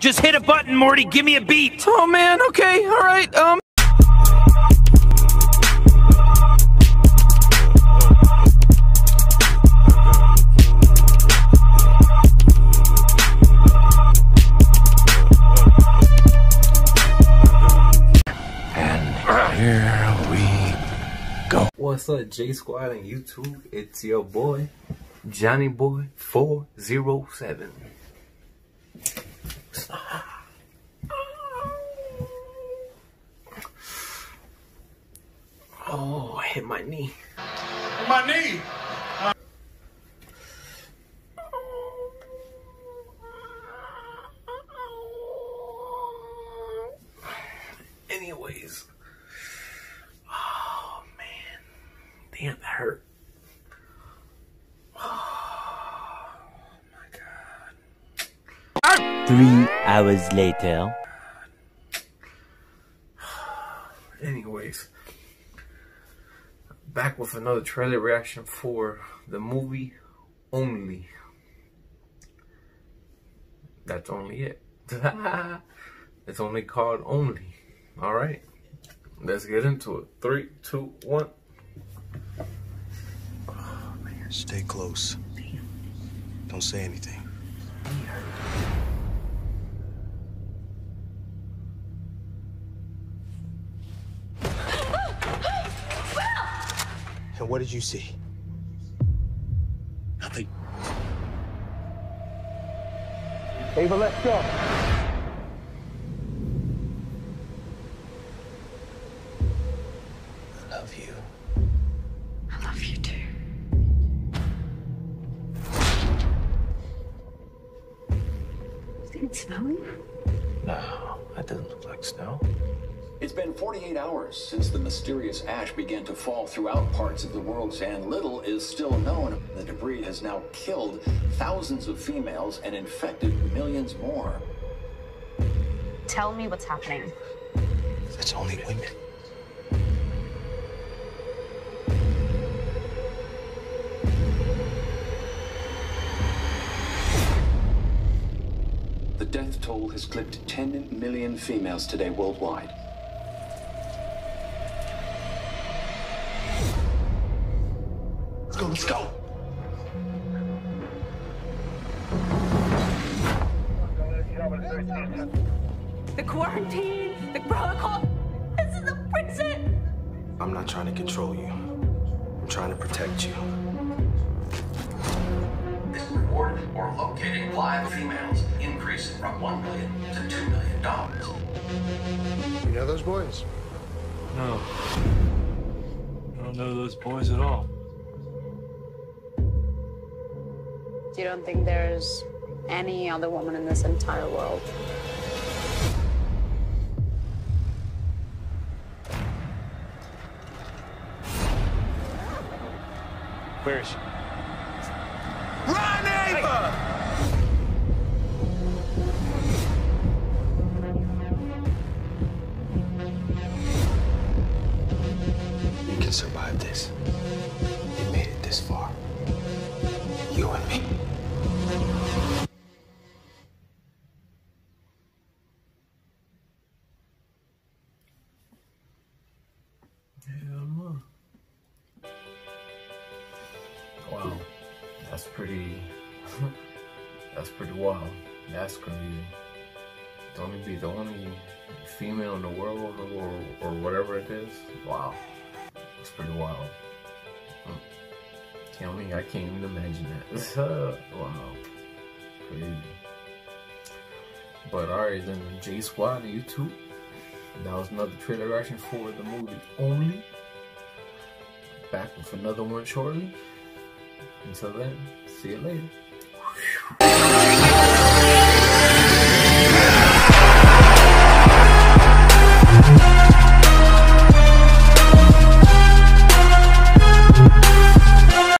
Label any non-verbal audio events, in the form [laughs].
Just hit a button, Morty. Give me a beat. Oh man, okay, alright, um. And Here we go. What's up, J Squad and YouTube? It's your boy, Johnny Boy 407. Oh, I hit my knee. My knee. Anyways. Oh, man. Damn, that hurt. Three hours later. Anyways, back with another trailer reaction for the movie Only. That's only it. [laughs] it's only called Only. All right, let's get into it. Three, two, one. Oh, Stay close. Don't say anything. And what did you see? Nothing. Ava, let's go. I love you. I love you too. Is it snowing? No, that doesn't look like snow. It's been 48 hours since the mysterious ash began to fall throughout parts of the world, and little is still known. The debris has now killed thousands of females and infected millions more. Tell me what's happening. It's only women. The death toll has clipped 10 million females today worldwide. Let's go. The quarantine, the protocol. This is a prison. I'm not trying to control you. I'm trying to protect you. This report for locating live females increasing from 1 million to 2 million dollars. You know those boys? No. I don't know those boys at all. You don't think there's any other woman in this entire world? Where is she? Run, Ava! You can survive this. You made it this far. You and me. Wow, that's pretty. [laughs] that's pretty wild. That's crazy. To only be the only female in the world, or or whatever it is. Wow, it's pretty wild. Hmm. Tell me, I can't even imagine that. [laughs] wow, crazy. But alright, then J Squad on YouTube. That was another trailer reaction for the movie Only. Back with another one shortly. Until then, see you later.